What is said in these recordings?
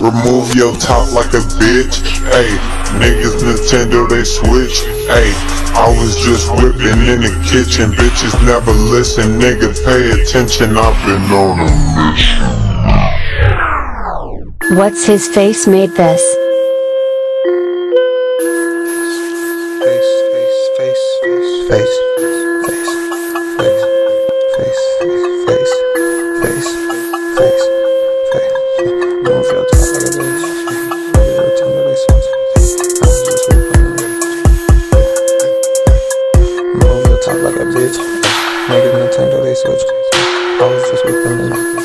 Remove your top like a bitch. Hey, niggas Nintendo they switch. Hey, I was just whipping in the kitchen. Bitches never listen, nigga pay attention. I've been on a mission. What's his face made this? Face, face, face, face, face, face, face, Talk like a bitch. Making Nintendo research. I was just with them. name.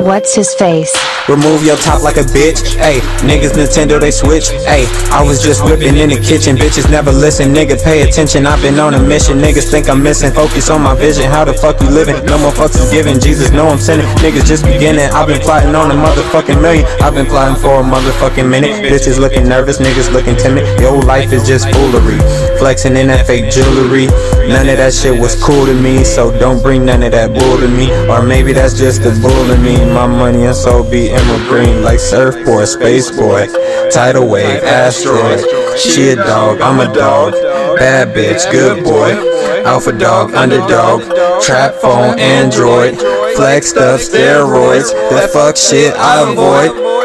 What's his face? Remove your top like a bitch. Ayy, niggas Nintendo they switch. Ayy, I was just whipping in the kitchen. Bitches never listen, nigga. Pay attention. I've been on a mission. Niggas think I'm missing. Focus on my vision. How the fuck you living? No more fucks is given. Jesus know I'm sinning. Niggas just beginning. I've been plotting on a motherfucking million. I've been plotting for a motherfucking minute. Bitches looking nervous. Niggas looking timid. Your life is just foolery. Flexing in that fake jewelry. None of that shit was cool to me. So don't bring none of that bull to me. Or maybe that's just the bull in me. My money and soul be emerald green like surfboard, space boy, tidal wave, asteroid. She a dog, I'm a dog. Bad bitch, good boy. Alpha dog, underdog. Trap phone, android. Flexed up steroids. That fuck shit I avoid.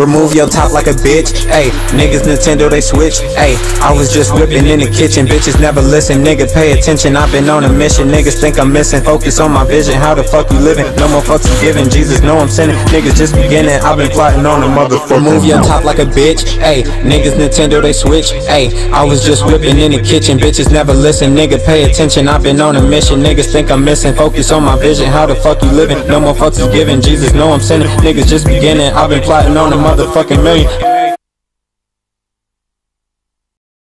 Remove your top like a bitch. Ayy, niggas Nintendo they switch. Ayy, I was just whipping in the kitchen. Bitches never listen. Nigga, pay attention. I've been on a mission. Niggas think I'm missing. Focus on my vision. How the fuck you living? No more fucks is given. Jesus know I'm sinning. Niggas just beginning. I've been plotting on a motherfucker. Remove your top like a bitch. Ayy, niggas Nintendo they switch. Ayy, I was just whipping in the kitchen. Bitches never listen. Nigga, pay attention. I've been on a mission. Niggas think I'm missing. Focus on my vision. How the fuck you living? No more fucks is given. Jesus know I'm sinning. Niggas just beginning. I've been plotting on a motherfucking million.